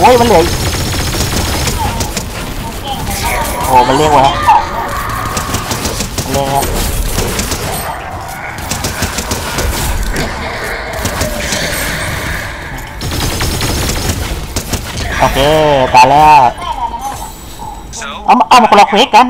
โอ้ยมันเหลืออีโอ้มันเรียกวะมันเรียกฮะโอเคตายแล้วเอามาเอามาคนละเควสกัน